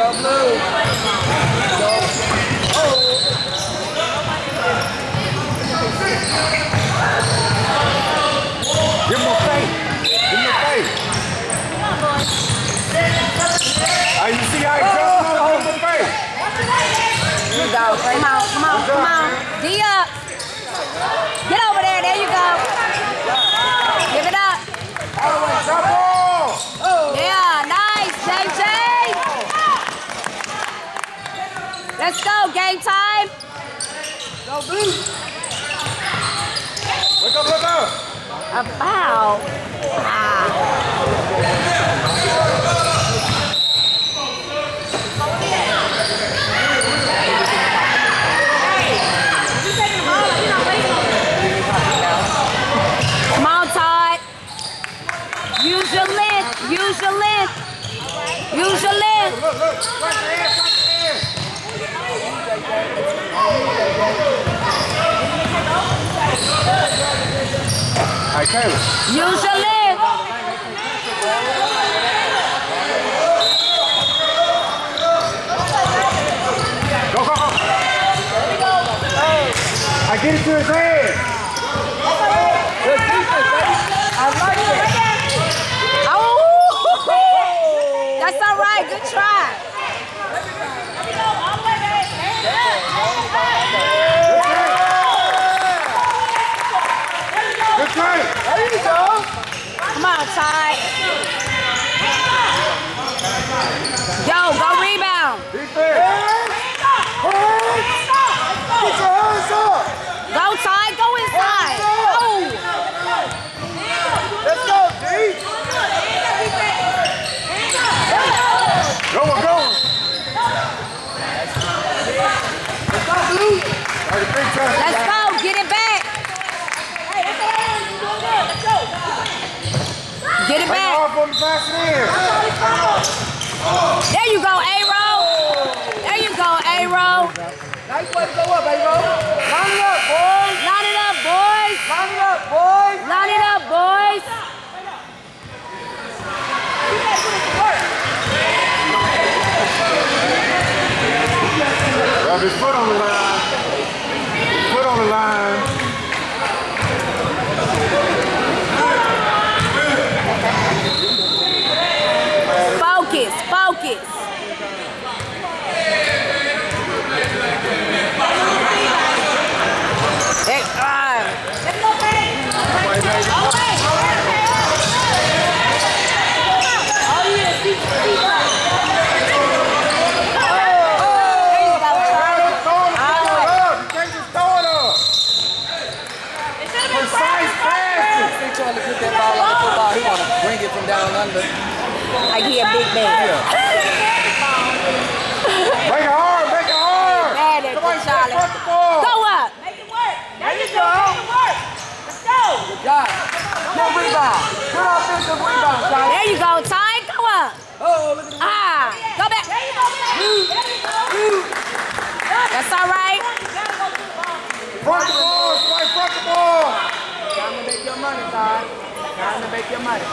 Go. Oh. Give. Give. Come on, come on, come on. D up. Get over there. There you go. Give it up. Jump on. Yeah, nice, JJ. Let's go, game time. Go blue. Look up, look up. A foul. Ah. Come on, Todd. Use your length. Use your length. Use your length. Look, look. Watch your hands, watch your hands. Your length. Go, go, go. I get it to his head. Oh! That's all right. Good try. Good try. There you go. Come on, Ty. Yo, go rebound. Defense. Get your hands up. Go, Ty. Go inside. Oh! Let's go, D. Go, go. Let's go, blue. Hey, the big time. Let's go. Get it back. Get it Take it back. Off on the pass it in. There you go, A-Roll. There you go, A-Roll. Nice way to go up, A-Roll. Line it up, boys. Line it up, boys. Line it up, boys. Line it up, boys. Rub his foot on the line. His foot on the line. trying to put that ball on the football. He want to bring it from down under. Like he a big man. Yeah. it hard. Make it hard. Come on, Charlie. Go up. Make it work. There you go. Make it work. Let's go. Good job. No rebound. ある。